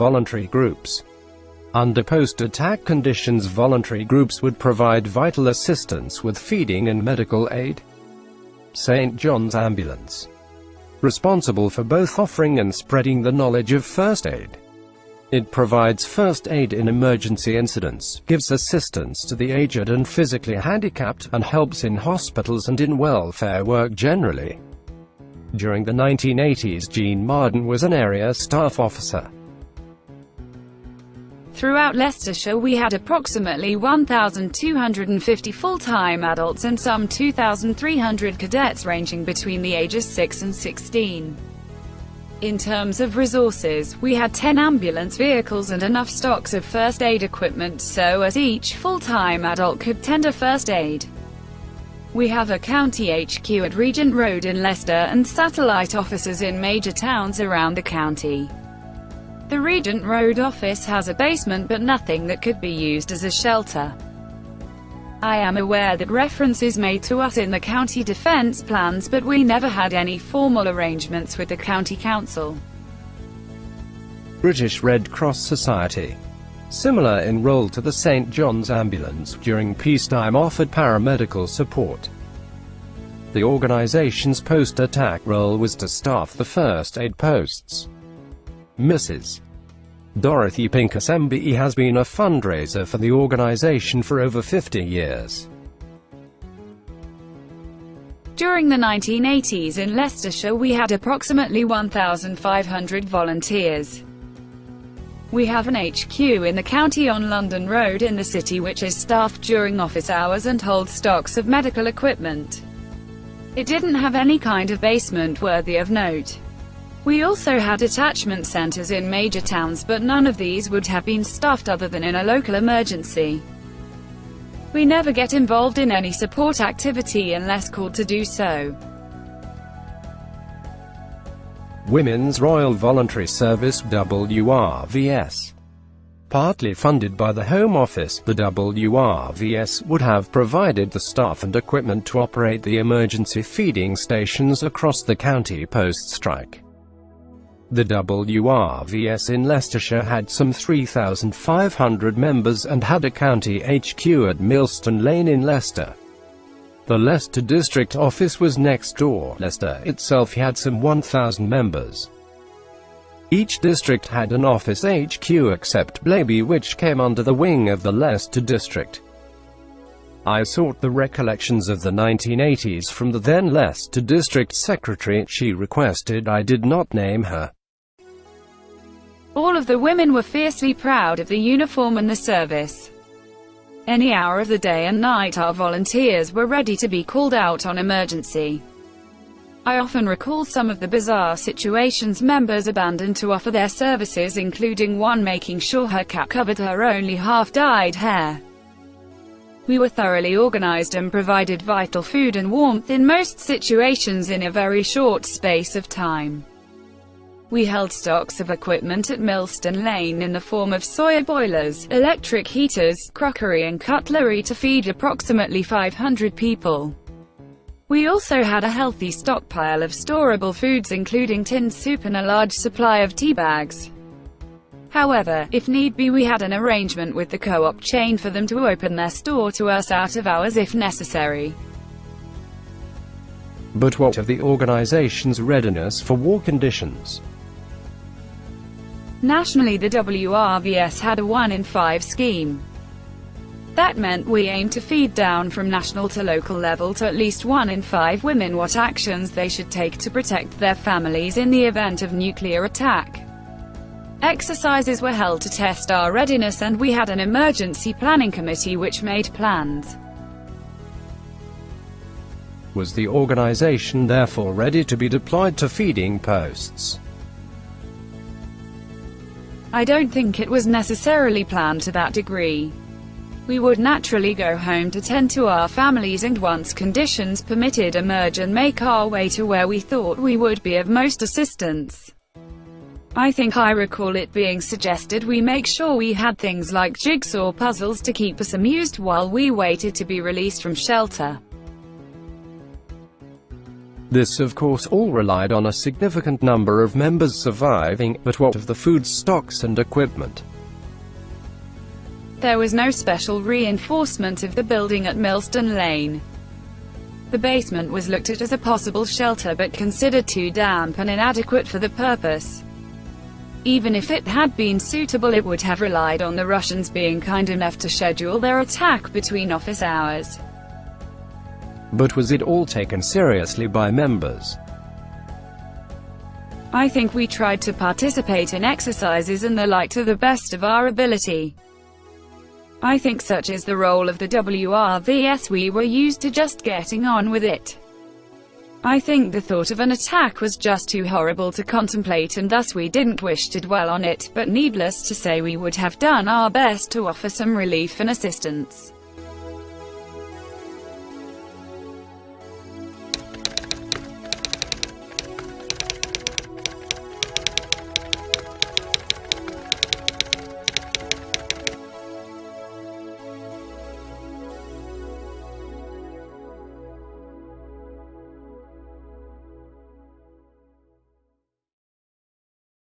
voluntary groups. Under post-attack conditions voluntary groups would provide vital assistance with feeding and medical aid. St. John's Ambulance. Responsible for both offering and spreading the knowledge of first aid. It provides first aid in emergency incidents, gives assistance to the aged and physically handicapped, and helps in hospitals and in welfare work generally. During the 1980s Jean Marden was an area staff officer. Throughout Leicestershire we had approximately 1,250 full-time adults and some 2,300 cadets ranging between the ages 6 and 16. In terms of resources, we had 10 ambulance vehicles and enough stocks of first aid equipment so as each full-time adult could tender first aid. We have a county HQ at Regent Road in Leicester and satellite offices in major towns around the county. The Regent Road office has a basement but nothing that could be used as a shelter. I am aware that reference is made to us in the county defence plans but we never had any formal arrangements with the county council. British Red Cross Society. Similar in role to the St. John's Ambulance, during peacetime offered paramedical support. The organization's post-attack role was to staff the first aid posts. Mrs. Dorothy Pincus MBE has been a fundraiser for the organization for over 50 years. During the 1980s in Leicestershire we had approximately 1,500 volunteers. We have an HQ in the county on London Road in the city which is staffed during office hours and holds stocks of medical equipment. It didn't have any kind of basement worthy of note. We also had attachment centers in major towns but none of these would have been staffed other than in a local emergency. We never get involved in any support activity unless called to do so. Women's Royal Voluntary Service WRVS Partly funded by the Home Office, the WRVS would have provided the staff and equipment to operate the emergency feeding stations across the county post-strike. The WRVS in Leicestershire had some 3,500 members and had a county HQ at Millstone Lane in Leicester. The Leicester District Office was next door. Leicester itself had some 1,000 members. Each district had an office HQ except Blaby which came under the wing of the Leicester District. I sought the recollections of the 1980s from the then Leicester District Secretary. She requested I did not name her. All of the women were fiercely proud of the uniform and the service. Any hour of the day and night our volunteers were ready to be called out on emergency. I often recall some of the bizarre situations members abandoned to offer their services including one making sure her cap covered her only half-dyed hair. We were thoroughly organized and provided vital food and warmth in most situations in a very short space of time. We held stocks of equipment at Millstone Lane in the form of Soyer boilers, electric heaters, crockery and cutlery to feed approximately 500 people. We also had a healthy stockpile of storable foods including tinned soup and a large supply of tea bags. However, if need be we had an arrangement with the co-op chain for them to open their store to us out of hours if necessary. But what of the organization's readiness for war conditions? Nationally the WRVS had a 1 in 5 scheme. That meant we aimed to feed down from national to local level to at least 1 in 5 women what actions they should take to protect their families in the event of nuclear attack. Exercises were held to test our readiness and we had an emergency planning committee which made plans. Was the organization therefore ready to be deployed to feeding posts? I don't think it was necessarily planned to that degree. We would naturally go home to tend to our families and once conditions permitted emerge and make our way to where we thought we would be of most assistance. I think I recall it being suggested we make sure we had things like jigsaw puzzles to keep us amused while we waited to be released from shelter. This of course all relied on a significant number of members surviving, but what of the food stocks and equipment? There was no special reinforcement of the building at Millstone Lane. The basement was looked at as a possible shelter but considered too damp and inadequate for the purpose. Even if it had been suitable it would have relied on the Russians being kind enough to schedule their attack between office hours. But was it all taken seriously by members? I think we tried to participate in exercises and the like to the best of our ability. I think such is the role of the WRVS we were used to just getting on with it. I think the thought of an attack was just too horrible to contemplate and thus we didn't wish to dwell on it, but needless to say we would have done our best to offer some relief and assistance.